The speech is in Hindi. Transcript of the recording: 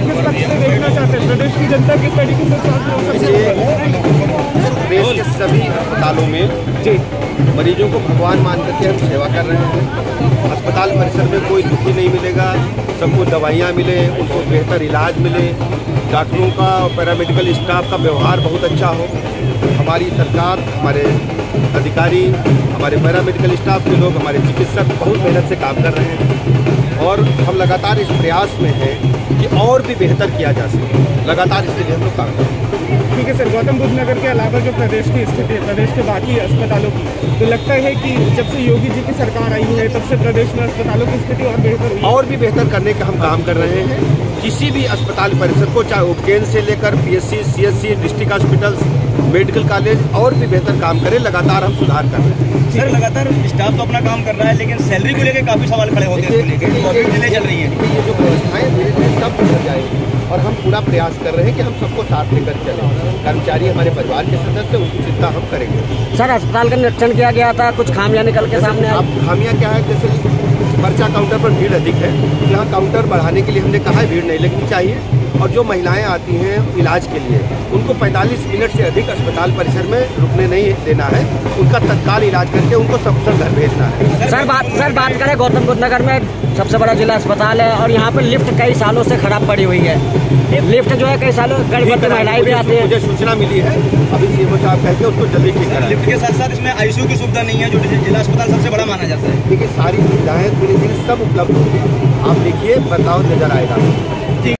किस पक्ष से देखना चाहते हैं? प्रदेश की जनता किस तरीके से स्वास्थ्य देश के सभी अस्पतालों में जी। मरीजों को भगवान मान करके हम सेवा कर रहे हैं। अस्पताल परिसर में कोई दुखी नहीं मिलेगा सबको दवाइयाँ मिले उनको बेहतर इलाज मिले। डॉक्टरों का और पैरामेडिकल स्टाफ का व्यवहार बहुत अच्छा हो। हमारी सरकार हमारे अधिकारी हमारे पैरामेडिकल स्टाफ के लोग हमारे चिकित्सक बहुत मेहनत से काम कर रहे हैं। और हम लगातार इस प्रयास में हैं कि और भी बेहतर किया जा सके। लगातार इसके लिए हम लोग काम कर। रहे हैं ठीक है सर गौतम बुद्ध नगर के अलावा जो प्रदेश की स्थिति है प्रदेश के बाकी अस्पतालों की तो लगता है कि जब से योगी जी की सरकार आई है तब से प्रदेश में अस्पतालों की स्थिति और बेहतर हुई और भी बेहतर करने का हम काम कर रहे हैं। किसी भी अस्पताल परिसर को चाहे उपकेंद्र से लेकर PSC CSC district hospital medical college और भी बेहतर काम करें लगातार हम सुधार कर रहे हैं। सर लगातार स्टाफ तो अपना काम कर रहा है लेकिन सैलरी को लेकर काफ़ी सवाल खड़े होते हैं चल रही है देखिए, ये जो व्यवस्थाएँ धीरे धीरे सब सुधर जाएँगी और हम पूरा प्रयास कर रहे हैं कि हम सबको साथ लेकर चलें। कर्मचारी हमारे परिवार के सदस्य उनकी चिंता हम करेंगे। सर अस्पताल का निरीक्षण किया गया था कुछ खामियाँ निकल के सामने अब खामियाँ क्या है जैसे पर्चा काउंटर पर भीड़ अधिक है तो यहाँ काउंटर बढ़ाने के लिए हमने कहा है भीड़ नहीं लगनी चाहिए। और जो महिलाएँ आती हैं इलाज के लिए उनको 45 मिनट से अधिक अस्पताल परिसर में रुकने नहीं देना है। उनका तत्काल इलाज करके उनको सब सब घर भेजना है। सर बात सर बात करें गौतम बुद्ध नगर में। सबसे बड़ा जिला अस्पताल है और यहाँ पे लिफ्ट कई सालों से खराब पड़ी हुई है। लिफ्ट जो है कई सालों गर्भवती महिलाएँ भी आती है। मुझे सूचना मिली है अभी सी सीएमओ साहब कहते हैं उसको जल्दी ठीक करा लिफ्ट के साथ साथ इसमें आईसीयू की सुविधा नहीं है जो जिला अस्पताल सबसे बड़ा माना जाता है। देखिए सारी सुविधाएँ धीरे धीरे सब उपलब्ध होंगी। आप देखिए बदलाव नज़र आएगा।